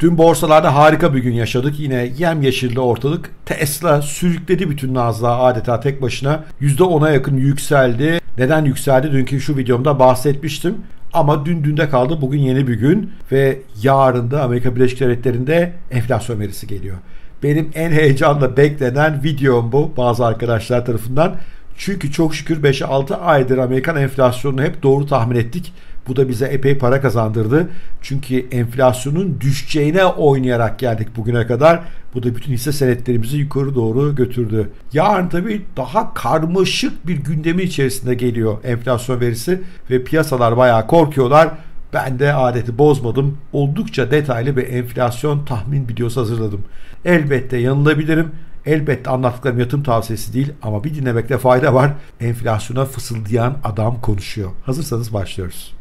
Dün borsalarda harika bir gün yaşadık. Yine yem yeşilli ortalık. Tesla sürükledi bütün nazlığa adeta tek başına. %10'a yakın yükseldi. Neden yükseldi? Dünkü şu videomda bahsetmiştim. Ama dün dünde kaldı. Bugün yeni bir gün ve yarın da Amerika Birleşik Devletleri'nde enflasyon verisi geliyor. Benim en heyecanla beklenen videom bu bazı arkadaşlar tarafından. Çünkü çok şükür 5-6 aydır Amerikan enflasyonunu hep doğru tahmin ettik. Bu da bize epey para kazandırdı. Çünkü enflasyonun düşeceğine oynayarak geldik bugüne kadar. Bu da bütün hisse senetlerimizi yukarı doğru götürdü. Yarın tabii daha karmaşık bir gündemi içerisinde geliyor enflasyon verisi ve piyasalar bayağı korkuyorlar. Ben de adeti bozmadım. Oldukça detaylı bir enflasyon tahmin videosu hazırladım. Elbette yanılabilirim. Elbette anlattıklarım yatırım tavsiyesi değil ama bir dinlemekte fayda var. Enflasyona fısıldayan adam konuşuyor. Hazırsanız başlıyoruz.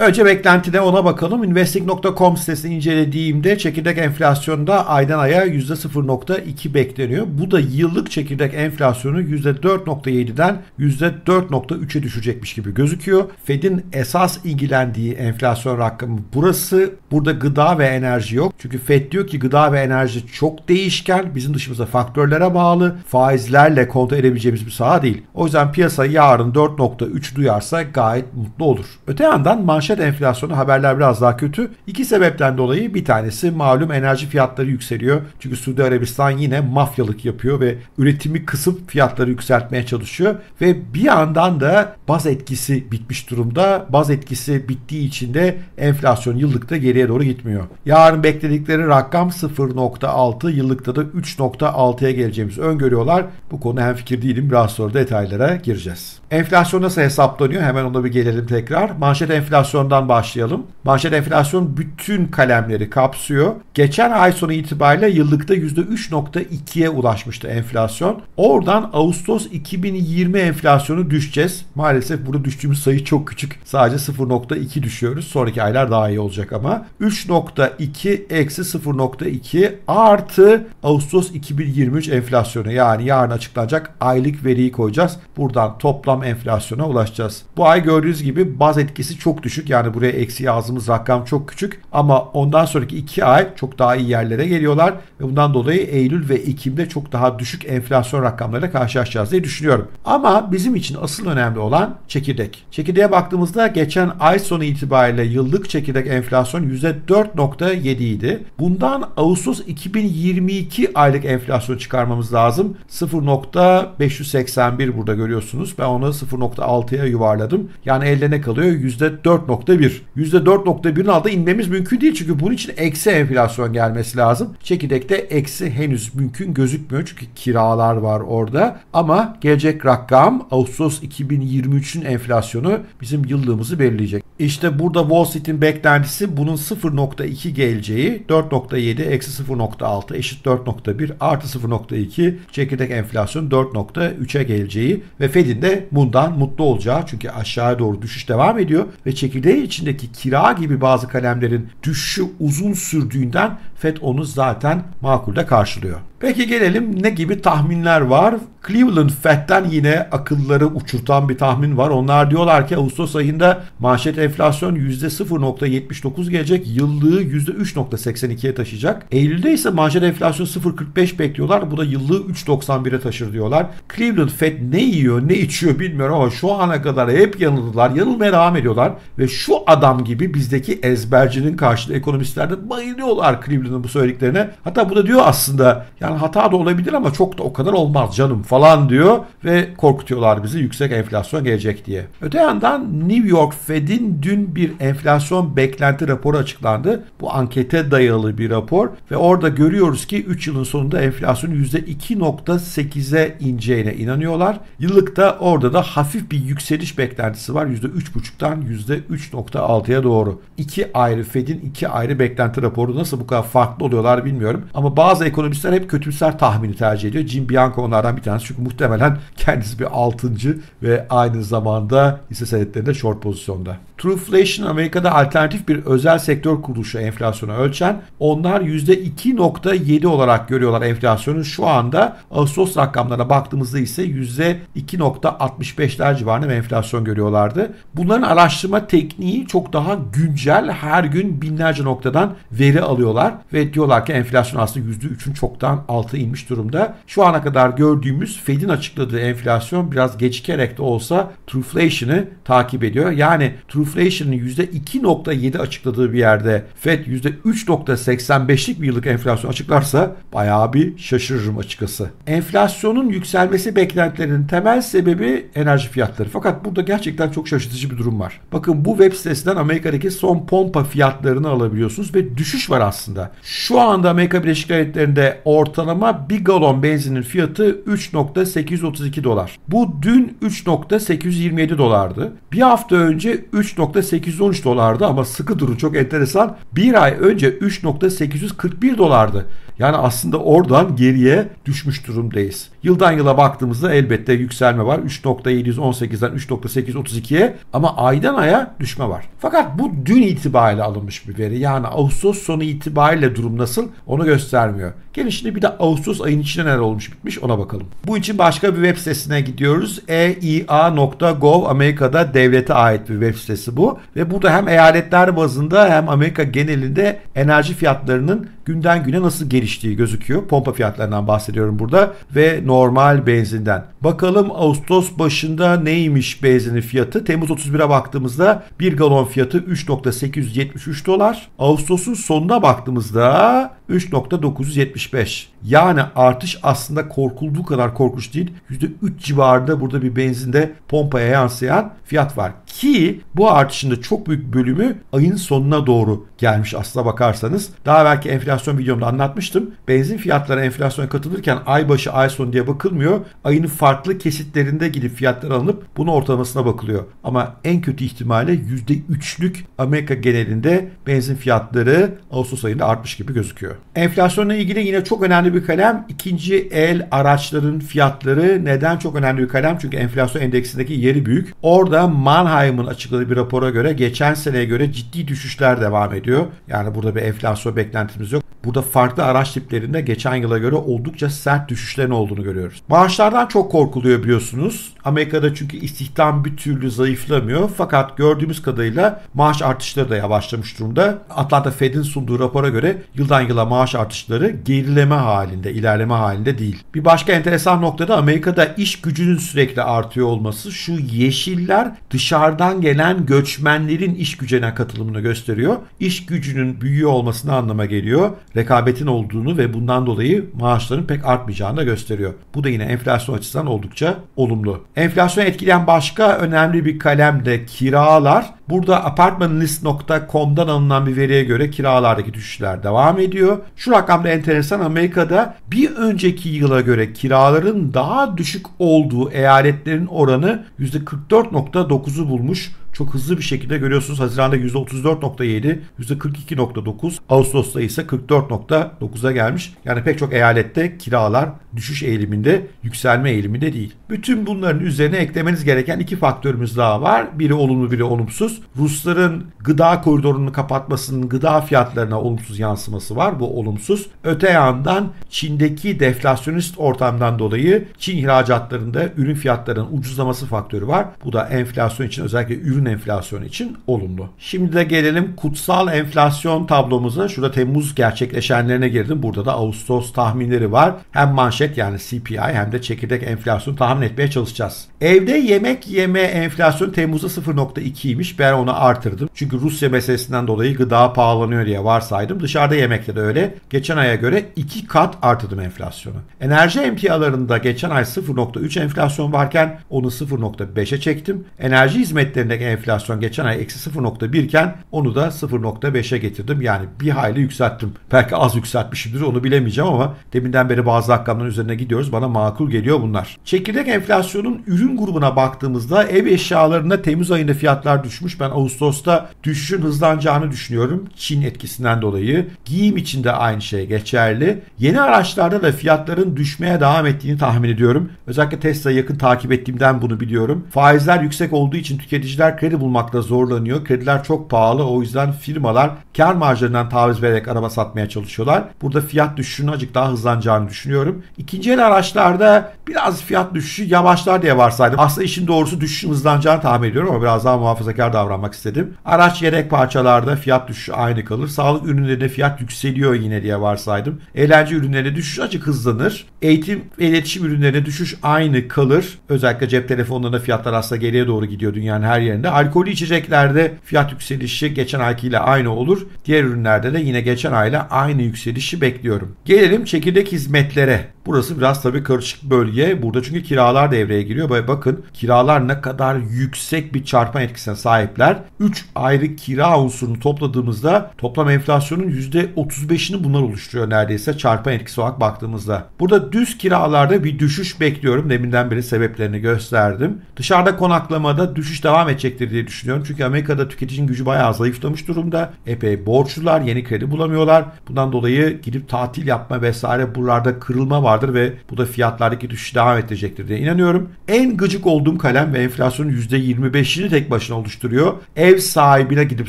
Önce beklentide ona bakalım. Investing.com sitesini incelediğimde çekirdek enflasyonda aydan aya %0.2 bekleniyor. Bu da yıllık çekirdek enflasyonu %4.7'den %4.3'e düşecekmiş gibi gözüküyor. Fed'in esas ilgilendiği enflasyon rakamı burası. Burada gıda ve enerji yok. Çünkü Fed diyor ki gıda ve enerji çok değişken. Bizim dışımızda faktörlere bağlı. Faizlerle kontrol edebileceğimiz bir saha değil. O yüzden piyasa yarın 4.3 duyarsa gayet mutlu olur. Öte yandan manşet manşet enflasyonu haberler biraz daha kötü. İki sebepten dolayı bir tanesi malum enerji fiyatları yükseliyor. Çünkü Suudi Arabistan yine mafyalık yapıyor ve üretimi kısıp fiyatları yükseltmeye çalışıyor. Ve bir yandan da baz etkisi bitmiş durumda. Baz etkisi bittiği için de enflasyon yıllıkta geriye doğru gitmiyor. Yarın bekledikleri rakam 0.6 yıllıkta da 3.6'ya geleceğimizi öngörüyorlar. Bu konu hem fikir değilim. Biraz sonra detaylara gireceğiz. Enflasyon nasıl hesaplanıyor? Hemen ona bir gelelim tekrar. Manşet enflasyondan başlayalım. Manşet enflasyon bütün kalemleri kapsıyor. Geçen ay sonu itibariyle yıllıkta %3.2'ye ulaşmıştı enflasyon. Oradan Ağustos 2020 enflasyonu düşeceğiz. Maalesef burada düştüğümüz sayı çok küçük. Sadece 0.2 düşüyoruz. Sonraki aylar daha iyi olacak ama. 3.2 eksi 0.2 artı Ağustos 2023 enflasyonu. Yani yarın açıklanacak aylık veriyi koyacağız. Buradan toplam toplam enflasyona ulaşacağız. Bu ay gördüğünüz gibi baz etkisi çok düşük. Yani buraya eksi yazdığımız rakam çok küçük. Ama ondan sonraki iki ay çok daha iyi yerlere geliyorlar. Ve bundan dolayı Eylül ve Ekim'de çok daha düşük enflasyon rakamlarıyla karşılaşacağız diye düşünüyorum. Ama bizim için asıl önemli olan çekirdek. Çekirdeğe baktığımızda geçen ay sonu itibariyle yıllık çekirdek enflasyon %4.7 idi. Bundan Ağustos 2022 aylık enflasyon çıkarmamız lazım. 0.581 burada görüyorsunuz. Ben onu 0.6'ya yuvarladım. Yani elde ne kalıyor? %4.1. %4.1'in altına inmemiz mümkün değil çünkü bunun için eksi enflasyon gelmesi lazım. Çekirdekte eksi henüz mümkün gözükmüyor çünkü kiralar var orada. Ama gelecek rakam Ağustos 2023'ün enflasyonu bizim yıllığımızı belirleyecek. İşte burada Wall Street'in beklentisi bunun 0.2 geleceği 4.7 eksi 0.6 eşit 4.1 artı 0.2 çekirdek enflasyon 4.3'e geleceği ve Fed'in de bundan mutlu olacağı çünkü aşağıya doğru düşüş devam ediyor ve çekirdeği içindeki kira gibi bazı kalemlerin düşüşü uzun sürdüğünden FED onu zaten makulde karşılıyor. Peki gelelim ne gibi tahminler var? Cleveland Fed'den yine akılları uçurtan bir tahmin var. Onlar diyorlar ki Ağustos ayında manşet enflasyon %0.79 gelecek. Yıllığı %3.82'ye taşıyacak. Eylül'de ise manşet enflasyon 0.45 bekliyorlar. Bu da yıllığı 3.91'e taşır diyorlar. Cleveland Fed ne yiyor ne içiyor bilmiyorum ama şu ana kadar hep yanıldılar. Yanılmaya devam ediyorlar. Ve şu adam gibi bizdeki ezbercinin karşılığı ekonomistler de bayılıyorlar Cleveland'ın bu söylediklerine. Hatta bu da diyor aslında yani yani hata da olabilir ama çok da o kadar olmaz canım falan diyor ve korkutuyorlar bizi yüksek enflasyon gelecek diye. Öte yandan New York Fed'in dün bir enflasyon beklenti raporu açıklandı. Bu ankete dayalı bir rapor ve orada görüyoruz ki 3 yılın sonunda enflasyon %2.8'e ineceğine inanıyorlar. Yıllıkta orada da hafif bir yükseliş beklentisi var. %3.5'tan %3.6'ya doğru. İki ayrı Fed'in iki ayrı beklenti raporu nasıl bu kadar farklı oluyorlar bilmiyorum. Ama bazı ekonomistler hep kötü kötümser tahmini tercih ediyor. Jim Bianco onlardan bir tanesi. Çünkü muhtemelen kendisi bir altıncı ve aynı zamanda hisse senetlerinde short pozisyonda. Trueflation Amerika'da alternatif bir özel sektör kuruluşu enflasyonu ölçen. Onlar %2.7 olarak görüyorlar enflasyonun şu anda. Ağustos rakamlarına baktığımızda ise %2.65'ler civarında bir enflasyon görüyorlardı. Bunların araştırma tekniği çok daha güncel. Her gün binlerce noktadan veri alıyorlar ve diyorlar ki enflasyon aslında %3'ün çoktan altı inmiş durumda. Şu ana kadar gördüğümüz Fed'in açıkladığı enflasyon biraz gecikerek de olsa Trueflation'ı takip ediyor. Yani Trueflation'ın %2.7 açıkladığı bir yerde Fed %3.85'lik bir yıllık enflasyon açıklarsa bayağı bir şaşırırım açıkçası. Enflasyonun yükselmesi beklentilerinin temel sebebi enerji fiyatları. Fakat burada gerçekten çok şaşırtıcı bir durum var. Bakın bu web sitesinden Amerika'daki son pompa fiyatlarını alabiliyorsunuz ve düşüş var aslında. Şu anda Amerika Birleşik Devletleri'nde ortalama bir galon benzinin fiyatı 3.832 dolar. Bu dün 3.827 dolardı. Bir hafta önce 3.813 dolardı ama sıkı durun çok enteresan. Bir ay önce 3.841 dolardı. Yani aslında oradan geriye düşmüş durumdayız. Yıldan yıla baktığımızda elbette yükselme var. 3.718'den 3.832'ye ama aydan aya düşme var. Fakat bu dün itibariyle alınmış bir veri. Yani Ağustos sonu itibariyle durum nasıl onu göstermiyor. Gelin şimdi bir de Ağustos ayın içinde neler olmuş bitmiş ona bakalım. Bu için başka bir web sitesine gidiyoruz. eia.gov Amerika'da devlete ait bir web sitesi bu. Ve burada hem eyaletler bazında hem Amerika genelinde enerji fiyatlarının günden güne nasıl geliştiği gözüküyor. Pompa fiyatlarından bahsediyorum burada ve normal benzinden. Bakalım Ağustos başında neymiş benzinin fiyatı? Temmuz 31'e baktığımızda 1 galon fiyatı 3.873 dolar. Ağustos'un sonuna baktığımızda 3.975. Yani artış aslında korkulduğu kadar korkunç değil. %3 civarında burada bir benzinde pompaya yansıyan fiyat var. Ki bu artışın da çok büyük bölümü ayın sonuna doğru gelmiş aslına bakarsanız. Daha belki enflasyon videomda anlatmıştım. Benzin fiyatları enflasyona katılırken ay başı ay sonu diye bakılmıyor. Ayın farklı kesitlerinde gidip fiyatlar alınıp bunun ortalamasına bakılıyor. Ama en kötü ihtimalle %3'lük Amerika genelinde benzin fiyatları Ağustos ayında artmış gibi gözüküyor. Enflasyonla ilgili yine çok önemli bir kalem ikinci el araçların fiyatları. Neden çok önemli bir kalem? Çünkü enflasyon endeksindeki yeri büyük. Orada Mannheim'ın açıkladığı bir rapora göre geçen seneye göre ciddi düşüşler devam ediyor. Yani burada bir enflasyon beklentimiz yok. Burada farklı araç tiplerinde geçen yıla göre oldukça sert düşüşlerin olduğunu görüyoruz. Maaşlardan çok korkuluyor biliyorsunuz. Amerika'da çünkü istihdam bir türlü zayıflamıyor. Fakat gördüğümüz kadarıyla maaş artışları da yavaşlamış durumda. Atlanta Fed'in sunduğu rapora göre yıldan yıla maaş artışları gerileme halinde, ilerleme halinde değil. Bir başka enteresan noktada Amerika'da iş gücünün sürekli artıyor olması şu yeşiller dışarıdan gelen göçmenlerin iş gücüne katılımını gösteriyor. İş gücünün büyüyor olmasına anlama geliyor. Rekabetin olduğunu ve bundan dolayı maaşların pek artmayacağını da gösteriyor. Bu da yine enflasyon açısından oldukça olumlu. Enflasyon etkileyen başka önemli bir kalem de kiralar. Burada apartmanlist.com'dan alınan bir veriye göre kiralardaki düşüşler devam ediyor. Şu rakamda enteresan Amerika'da bir önceki yıla göre kiraların daha düşük olduğu eyaletlerin oranı %44.9'u bulmuş. Çok hızlı bir şekilde görüyorsunuz. Haziran'da %34.7, %42.9, Ağustos'ta ise 44.9'a gelmiş. Yani pek çok eyalette kiralar düşüş eğiliminde, yükselme eğiliminde değil. Bütün bunların üzerine eklemeniz gereken iki faktörümüz daha var. Biri olumlu, biri olumsuz. Rusların gıda koridorunu kapatmasının gıda fiyatlarına olumsuz yansıması var. Bu olumsuz. Öte yandan Çin'deki deflasyonist ortamdan dolayı Çin ihracatlarında ürün fiyatlarının ucuzlaması faktörü var. Bu da enflasyon için özellikle ürün enflasyonu için olumlu. Şimdi de gelelim kutsal enflasyon tablomuza. Şurada Temmuz gerçekleşenlerine girdim. Burada da Ağustos tahminleri var. Hem manşet yani CPI hem de çekirdek enflasyon tahmin etmeye çalışacağız. Evde yemek yeme enflasyonu Temmuz'da 0.2'ymiş. Ben onu artırdım. Çünkü Rusya meselesinden dolayı gıda pahalanıyor diye varsaydım. Dışarıda yemekte de öyle. Geçen aya göre 2 kat artırdım enflasyonu. Enerji emtialarında geçen ay 0.3 enflasyon varken onu 0.5'e çektim. Enerji hizmetlerindeki enflasyon geçen ay eksi 0.1 iken onu da 0.5'e getirdim. Yani bir hayli yükselttim. Belki az yükseltmişimdir onu bilemeyeceğim ama deminden beri bazı rakamların üzerine gidiyoruz. Bana makul geliyor bunlar. Çekirdek enflasyonun ürün grubuna baktığımızda ev eşyalarında Temmuz ayında fiyatlar düşmüş. Ben Ağustos'ta düşüşün hızlanacağını düşünüyorum. Çin etkisinden dolayı. Giyim için de aynı şey geçerli. Yeni araçlarda da fiyatların düşmeye devam ettiğini tahmin ediyorum. Özellikle Tesla'yı yakın takip ettiğimden bunu biliyorum. Faizler yüksek olduğu için tüketiciler kredi bulmakta zorlanıyor. Krediler çok pahalı. O yüzden firmalar kar marjlarından taviz vererek araba satmaya çalışıyorlar. Burada fiyat düşüşünün azıcık daha hızlanacağını düşünüyorum. İkinci el araçlarda biraz fiyat düşüşü yavaşlar diye varsaydım. Aslında işin doğrusu düşüşün hızlanacağını tahmin ediyorum ama biraz daha muhafazakar davranmak istedim. Araç yedek parçalarda fiyat düşüşü aynı kalır. Sağlık ürünlerinde fiyat yükseliyor yine diye varsaydım. Eğlence ürünlerinde düşüş açık hızlanır. Eğitim ve iletişim ürünlerinde düşüş aynı kalır. Özellikle cep telefonlarında fiyatlar aslında geriye doğru gidiyor dünyanın her yerinde. Alkolü içeceklerde fiyat yükselişi geçen aykiyle aynı olur. Diğer ürünlerde de yine geçen ayla aynı yükselişi bekliyorum. Gelelim çekirdek hizmetlere. Burası biraz tabii karışık bölge. Burada çünkü kiralar devreye giriyor. Böyle bakın kiralar ne kadar yüksek bir çarpan etkisine sahipler. 3 ayrı kira unsurunu topladığımızda toplam enflasyonun %35'ini bunlar oluşturuyor neredeyse çarpan etkisi olarak baktığımızda. Burada düz kiralarda bir düşüş bekliyorum. Deminden beri sebeplerini gösterdim. Dışarıda konaklamada düşüş devam edecektir diye düşünüyorum. Çünkü Amerika'da tüketicinin gücü bayağı zayıflamış durumda. Epey borçlular, yeni kredi bulamıyorlar. Bundan dolayı gidip tatil yapma vesaire buralarda kırılma vardır ve bu da fiyatlardaki düşüş devam edecektir diye inanıyorum. En gıcık olduğum kalem ve enflasyonun %25'ini tek başına oluşturuyor. Ev sahibine gidip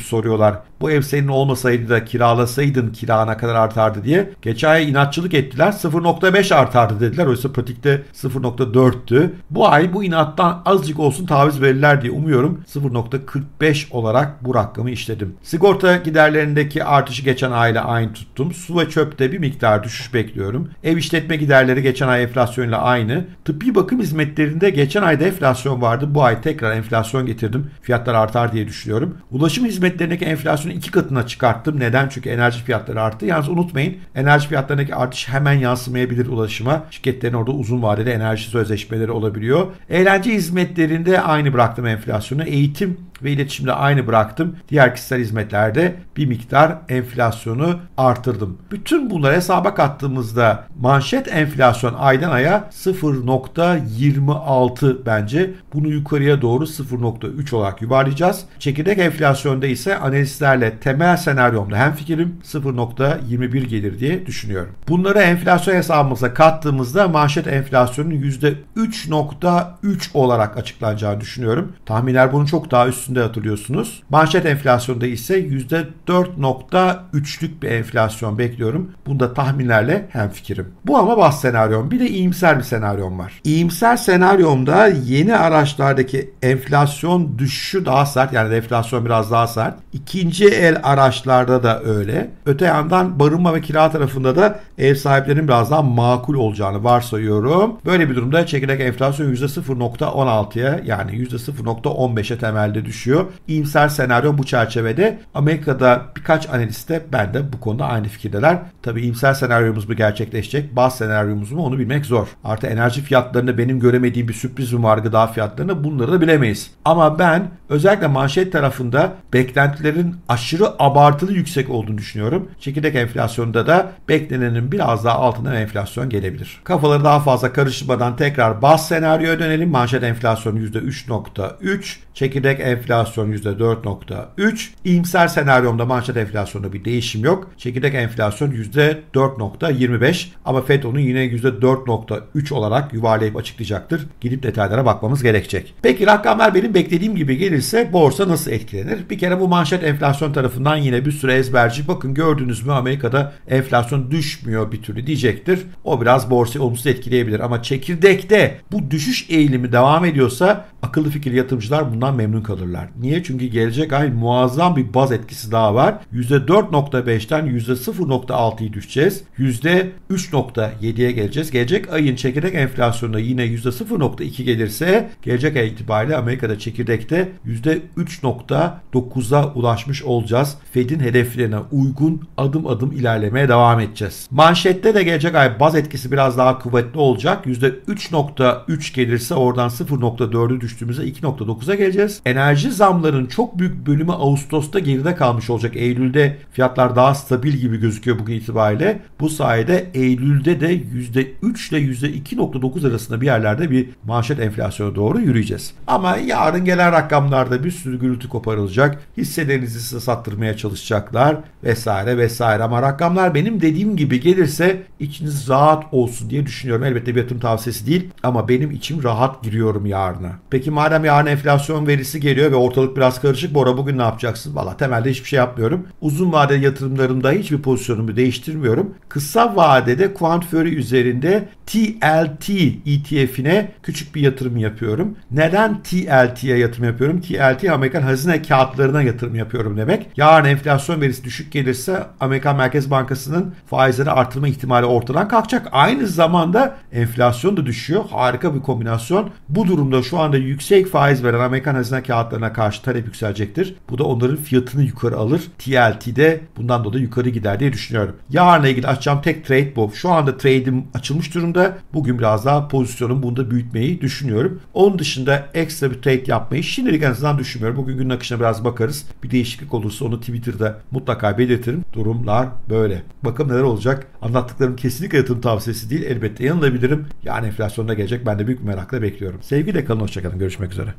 soruyorlar. Bu ev senin olmasaydı da kiralasaydın kira ne kadar artardı diye. Geçen ay inatçılık ettiler. 0.5 artardı dediler. Oysa pratikte 0.4'tü. Bu ay bu inattan azıcık olsun taviz verirler diye umuyorum. 0.45 olarak bu rakamı işledim. Sigorta giderlerindeki artışı geçen ayla aynı tuttum. Su ve çöpte bir miktar düşüş bekliyorum. Ev işletme giderleri geçen ay enflasyonla aynı. Tıbbi bakım hizmetlerinde geçen ayda enflasyon vardı. Bu ay tekrar enflasyon getirdim. Fiyatlar artar diye düşünüyorum. Ulaşım hizmetlerindeki enflasyonu iki katına çıkarttım. Neden? Çünkü enerji fiyatları arttı. Yalnız unutmayın enerji fiyatlarındaki artış hemen yansımayabilir ulaşıma. Şirketlerin orada uzun vadeli enerji sözleşmeleri olabiliyor. Eğlence hizmetlerinde aynı bıraktım enflasyonu. Eğitim ve iletişimde aynı bıraktım. Diğer kişisel hizmetlerde bir miktar enflasyonu artırdım. Bütün bunları hesaba kattığımızda manşet enflasyon aydan aya 0.26 bence. Bunu yukarıya doğru 0.3 olarak yuvarlayacağız. Çekirdek enflasyonda ise analistlerle temel senaryomda hem fikrim 0.21 gelir diye düşünüyorum. Bunları enflasyon hesabımıza kattığımızda manşet enflasyonun %3.3 olarak açıklanacağını düşünüyorum. Tahminler bunun çok daha üstünde hatırlıyorsunuz. Manşet enflasyonda ise %4.3'lük bir enflasyon bekliyorum. Bunda tahminlerle hem fikrim. Bu ama bas senaryom. Bir de iyimser bir senaryom var. İyimser senaryomda yeni araçlardaki enflasyon düşüşü daha sert. Yani enflasyon biraz daha sert. İkinci el araçlarda da öyle. Öte yandan barınma ve kira tarafında da ev sahiplerinin biraz daha makul olacağını varsayıyorum. Böyle bir durumda çekirdek enflasyon %0.16'ya yani %0.15'e temelde düşüyor. İyimser senaryo bu çerçevede Amerika'da birkaç analist de ben de bu konuda aynı fikirdeler. Tabii iyimser senaryomuz mu gerçekleşecek, baz senaryomuz mu onu bilmek zor. Artı enerji fiyatlarında benim göremediğim bir sürpriz mi var gıda fiyatlarında bunları da bilemeyiz. Ama ben özellikle manşet tarafında beklentilerin aşırı abartılı yüksek olduğunu düşünüyorum. Çekirdek enflasyonda da beklenenin biraz daha altından enflasyon gelebilir. Kafaları daha fazla karıştırmadan tekrar baz senaryoya dönelim. Manşet enflasyonu %3.3, çekirdek enflasyon %4.3, iyimser senaryomda manşet enflasyonda bir değişim yok. Çekirdek enflasyon %4.25 ama FED onu yine %4.3 olarak yuvarlayıp açıklayacaktır. Gidip detaylara bakmamız gerekecek. Peki rakamlar benim beklediğim gibi gelirse borsa nasıl etkilenir? Bir kere bu manşet enflasyon tarafından yine bir süre ezberci. Bakın gördünüz mü Amerika'da enflasyon düşmüyor bir türlü diyecektir. O biraz borsayı olumsuz etkileyebilir ama çekirdekte bu düşüş eğilimi devam ediyorsa akıllı fikirli yatırımcılar bundan memnun kalırlar. Niye? Çünkü gelecek ay muazzam bir baz etkisi daha var. %4.5'ten %0.6'yı düşeceğiz. %3.7'ye geleceğiz. Gelecek ayın çekirdek enflasyonunda yine %0.2 gelirse gelecek ay itibariyle Amerika'da çekirdekte %3.9'a ulaşmış olacağız. Fed'in hedeflerine uygun adım adım ilerlemeye devam edeceğiz. Manşette de gelecek ay baz etkisi biraz daha kuvvetli olacak. %3.3 gelirse oradan 0.4'ü düşeceğiz düştüğümüzde 2.9'a geleceğiz. Enerji zamlarının çok büyük bölümü Ağustos'ta geride kalmış olacak. Eylül'de fiyatlar daha stabil gibi gözüküyor bugün itibariyle. Bu sayede Eylül'de de %3 ile %2.9 arasında bir yerlerde bir manşet enflasyona doğru yürüyeceğiz. Ama yarın gelen rakamlarda bir sürü gürültü koparılacak. Hisselerinizi size sattırmaya çalışacaklar vesaire vesaire. Ama rakamlar benim dediğim gibi gelirse içiniz rahat olsun diye düşünüyorum. Elbette bir yatırım tavsiyesi değil ama benim içim rahat giriyorum yarına. Peki madem yarın enflasyon verisi geliyor ve ortalık biraz karışık. Bora bugün ne yapacaksın? Valla temelde hiçbir şey yapmıyorum. Uzun vadeli yatırımlarımda hiçbir pozisyonumu değiştirmiyorum. Kısa vadede Quant Fury üzerinde TLT ETF'ine küçük bir yatırım yapıyorum. Neden TLT'ye yatırım yapıyorum? TLT Amerikan hazine kağıtlarına yatırım yapıyorum demek. Yarın enflasyon verisi düşük gelirse Amerikan Merkez Bankası'nın faizleri artırma ihtimali ortadan kalkacak. Aynı zamanda enflasyon da düşüyor. Harika bir kombinasyon. Bu durumda şu anda yüksek faiz veren Amerikan hazine kağıtlarına karşı talep yükselecektir. Bu da onların fiyatını yukarı alır. TLT'de bundan dolayı yukarı gider diye düşünüyorum. Yarınla ilgili açacağım tek trade bu. Şu anda trade'im açılmış durumda. Bugün biraz daha pozisyonum bunda büyütmeyi düşünüyorum. Onun dışında ekstra bir trade yapmayı şimdilik en azından düşünmüyorum. Bugün günün akışına biraz bakarız. Bir değişiklik olursa onu Twitter'da mutlaka belirtirim. Durumlar böyle. Bakalım neler olacak. Anlattıklarım kesinlikle yatırım tavsiyesi değil. Elbette yanılabilirim. Yani enflasyonda gelecek. Ben de büyük merakla bekliyorum. Sevgiyle kalın. Hoşçakalın. Görüşmek üzere.